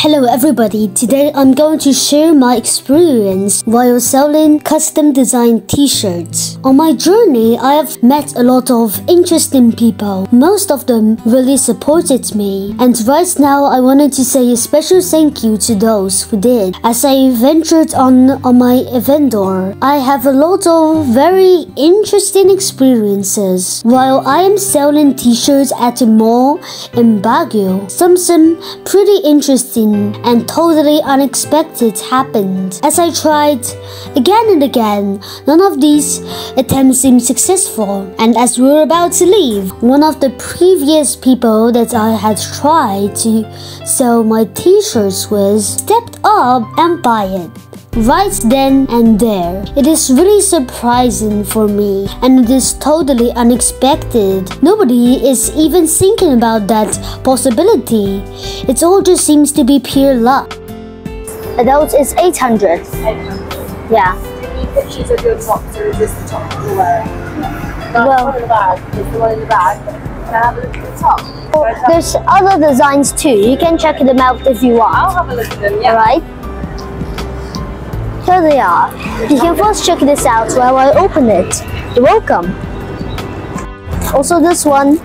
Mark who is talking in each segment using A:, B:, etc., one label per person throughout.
A: Hello everybody, today I'm going to share my experience while selling custom designed t-shirts. On my journey, I have met a lot of interesting people. Most of them really supported me. And right now, I wanted to say a special thank you to those who did. As I ventured on on my vendor, I have a lot of very interesting experiences. While I am selling t-shirts at a mall in Baguio, something pretty interesting and totally unexpected happened. As I tried again and again, none of these attempts seemed successful. And as we were about to leave, one of the previous people that I had tried to sell my t-shirts with stepped up and buy it right then and there. It is really surprising for me and it is totally unexpected. Nobody is even thinking about that possibility. It all just seems to be pure luck. Adults is 800.
B: 800.
A: Yeah.
B: Any pictures of your tops or is this the top you're wearing? That's
A: Well-
B: one in the bag. Is the one in the bag. Can I have a look at the top?
A: There's other designs too. You can check them out if you want.
B: I'll
A: want.
B: have a look at them, yeah.
A: Alright? Here they are. You can first check this out while I open it. You're welcome. Also this one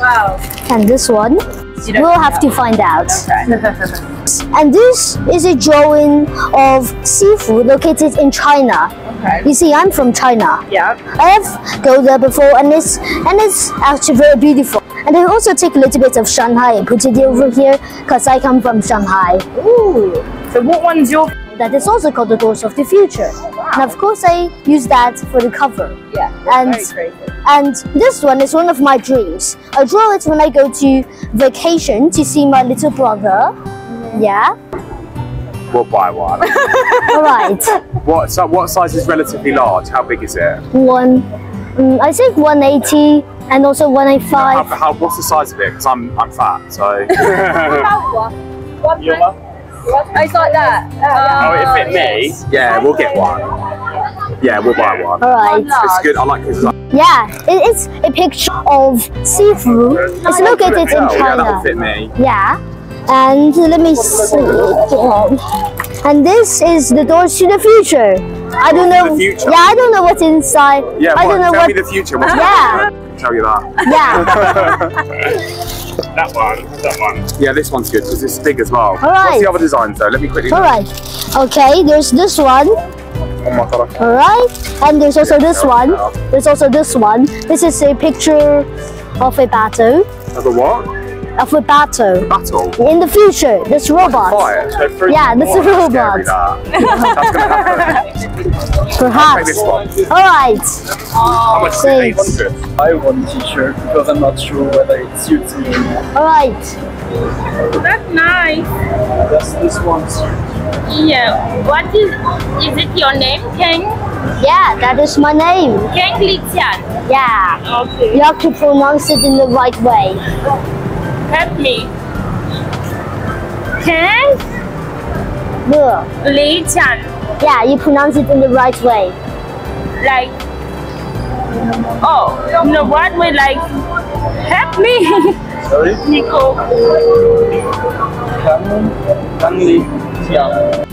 B: Wow.
A: and this one. We'll
B: know.
A: have to find out.
B: Okay.
A: And this is a drawing of seafood located in China.
B: okay.
A: You see, I'm from China.
B: Yeah.
A: I have go there before, and it's and it's actually very beautiful. And I also take a little bit of Shanghai and put it over here because I come from Shanghai.
B: Ooh. So what one's your?
A: That is also called the Doors of the Future. And of course, I use that for the cover.
B: Yeah.
A: And- And this one is one of my dreams. I draw it when I go to vacation to see my little brother. Yeah.
C: We'll buy one.
A: All right.
C: what, so what size is relatively large? How big is it?
A: one, mm, I think 180 and also
C: How,
A: 185.
C: how, what's the size of it? Because I'm, I'm fat, so.
B: About one. One
C: You
B: print. I thought that.
C: oh, if it fit me? Yeah, we'll get one. Yeah, we'll buy one.
A: All right.
C: It's good. I like his design.
A: Yeah, it's a picture of seafood. It's located in
C: Yeah, that'll
A: China.
C: fit me.
A: Yeah. And let me see. again. And this is the doors to the future. I don't know.
C: The future?
A: Yeah, I don't know what's inside.
C: Yeah,
A: I
C: what?
A: don't know
C: Tell
A: what.
C: me the future. What's
A: Yeah.
C: Tell you that.
A: Yeah.
C: that one. That one. Yeah, this one's good because it's big as well.
A: right.
C: What's the other designs though? Let me quickly.
A: All right. Okay. There's this one.
C: Oh my god.
A: All right. And there's also this one. There's also this one. This is a picture of a battle.
C: Of a what?
A: Of a battle.
C: Battle.
A: In the future, this robot.
C: Fire.
A: Yeah, this is a
C: scary,
A: robot.
C: that. That's gonna happen. Take
A: Perhaps.
C: this one.
A: All right.
C: How much is it?
A: Thanks.
C: 800.
D: buy one t-shirt because I'm not sure whether it suits me.
A: All right.
E: That's nice.
D: Does this one suit?
E: Yeah. What is is it your name? Kang
A: Yeah, that is my name.
E: Kang Li Qian.
A: Yeah.
E: Okay.
A: You have to pronounce it in the right way.
E: Help me. Kang
A: Yeah.
E: Li Qian.
A: Yeah, you pronounce it in the right way.
E: Like Oh, no what way like help me.
D: Sorry?
E: Nico.
D: Kang, Kang Li Jiang.